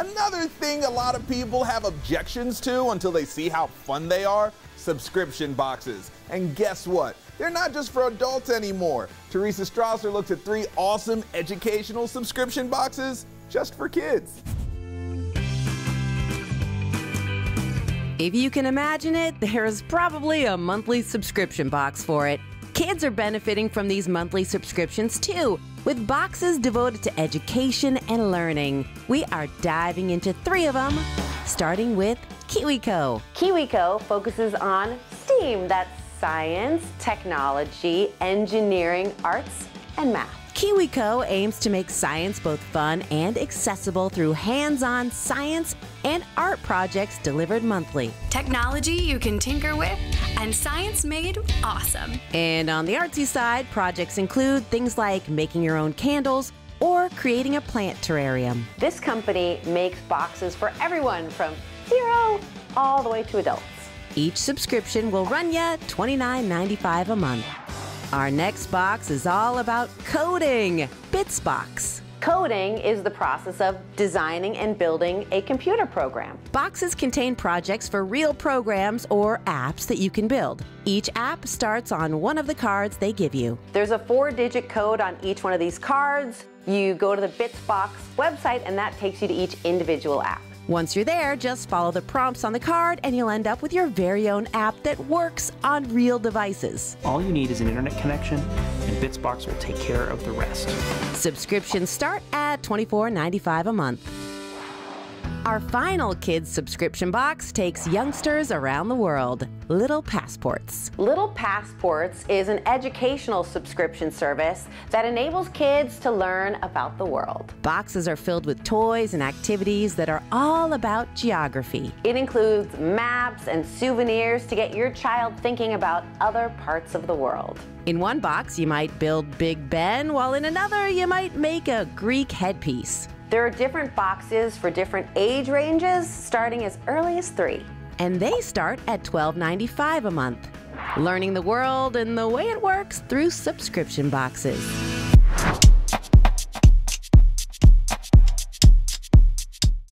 Another thing a lot of people have objections to until they see how fun they are subscription boxes. And guess what? They're not just for adults anymore. Teresa Strasser looks at three awesome educational subscription boxes just for kids. If you can imagine it, there's probably a monthly subscription box for it. Kids are benefiting from these monthly subscriptions too, with boxes devoted to education and learning. We are diving into three of them, starting with KiwiCo. KiwiCo focuses on STEAM, that's science, technology, engineering, arts, and math. KiwiCo aims to make science both fun and accessible through hands on science and art projects delivered monthly. Technology you can tinker with, and science made awesome. And on the artsy side, projects include things like making your own candles or creating a plant terrarium. This company makes boxes for everyone from zero all the way to adults. Each subscription will run you $29.95 a month. Our next box is all about coding. Bitsbox. Coding is the process of designing and building a computer program. Boxes contain projects for real programs or apps that you can build. Each app starts on one of the cards they give you. There's a four digit code on each one of these cards. You go to the Bitsbox website, and that takes you to each individual app. Once you're there, just follow the prompts on the card and you'll end up with your very own app that works on real devices. All you need is an internet connection, and Bitsbox will take care of the rest. Subscriptions start at $24.95 a month. Our final kids subscription box takes youngsters around the world. Little Passports. Little Passports is an educational subscription service that enables kids to learn about the world. Boxes are filled with toys and activities that are all about geography. It includes maps and souvenirs to get your child thinking about other parts of the world. In one box, you might build Big Ben, while in another, you might make a Greek headpiece. There are different boxes for different age ranges, starting as early as three. And they start at $12.95 a month. Learning the world and the way it works through subscription boxes.